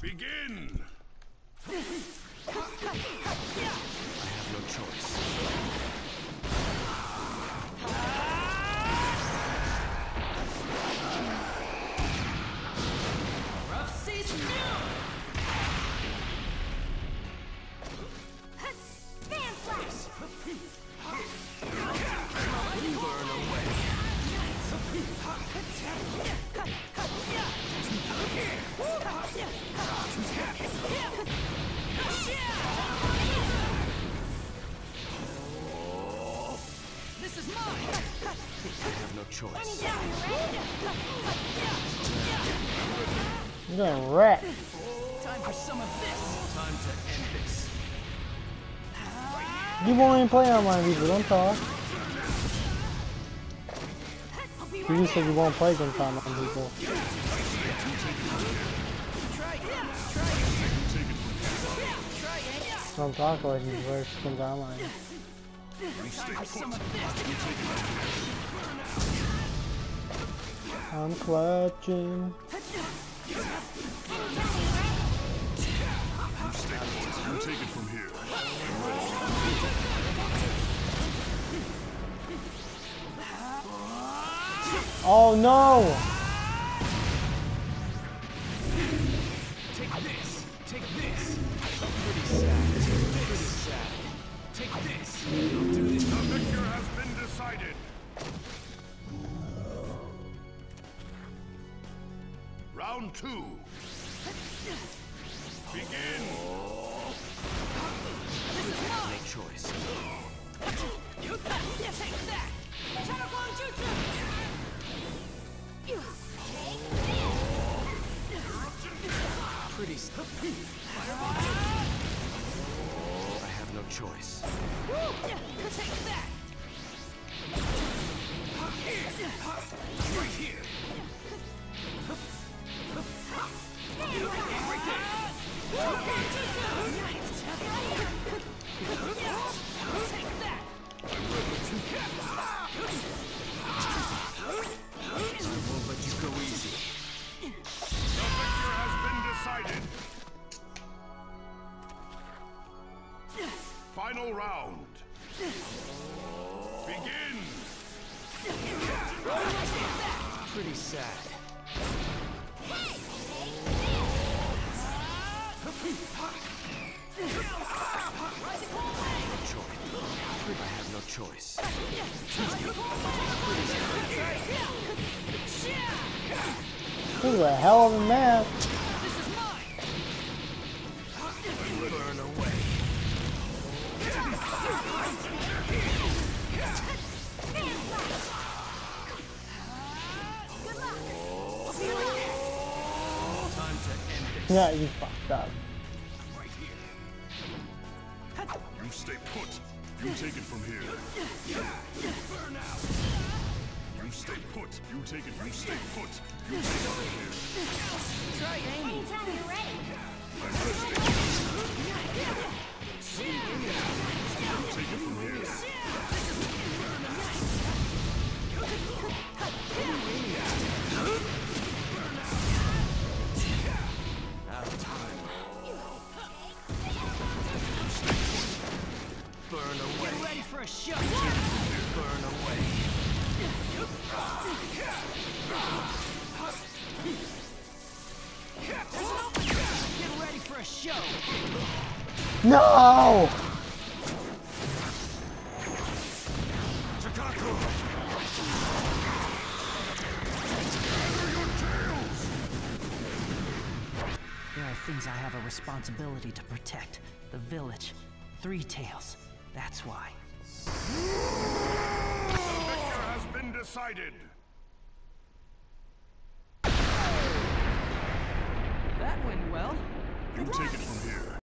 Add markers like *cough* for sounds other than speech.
Begin! *laughs* I have no choice. Choice. I'm getting wrecked. Time for some of this! Time to end this. You won't even play online people, don't talk. You just said you won't play against online people. Don't talk like you versus against online. I'm clutching. You take it from here. Oh no! Been. Round two. Begin. No choice. Take that! Shadowclone Jutsu! Pretty sad. I have no choice. Final round. Begin. Pretty sad. Choice. I have no choice. This is a hell of a this. Yeah, you fucked up. You stay put. You take it from here. Burn out. You stay put. You take it. You stay put. You take it from here. Try aiming! Anytime you're ready. You Burn away. Get ready for a show! Burn away. Get ready for a show! No! There are things I have a responsibility to protect. The village. Three Tails. That's why. The victor has been decided. That went well. You take it from here.